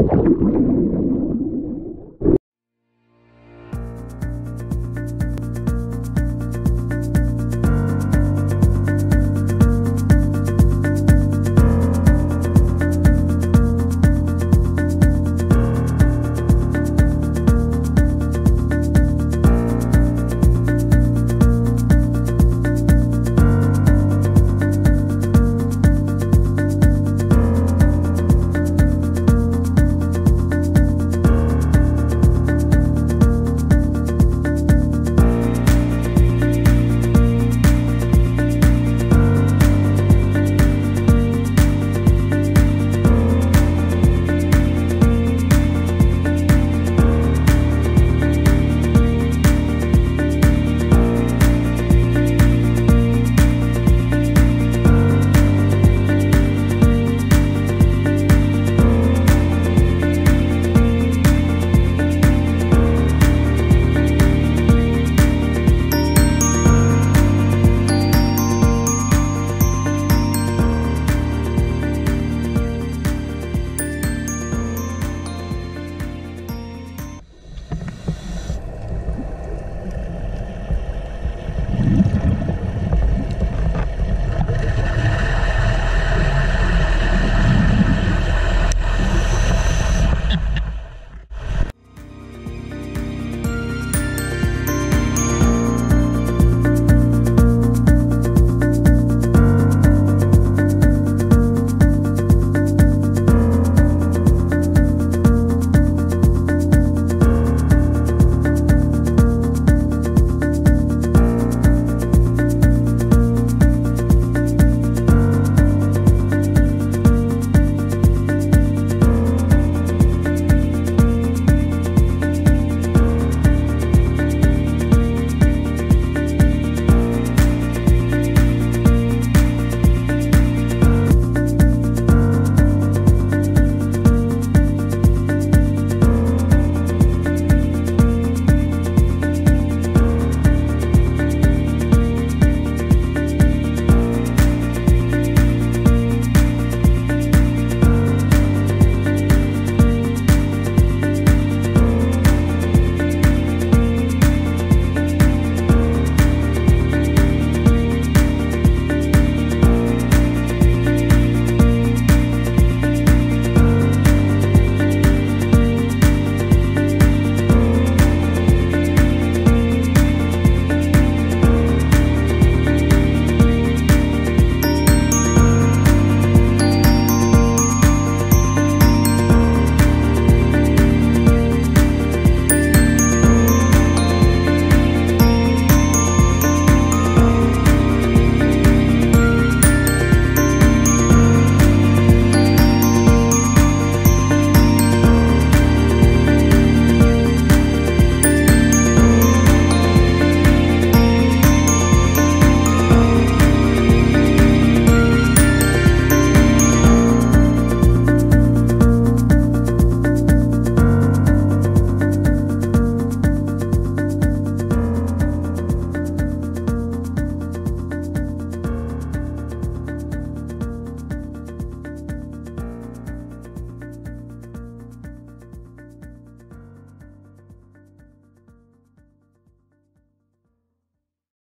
フフフ。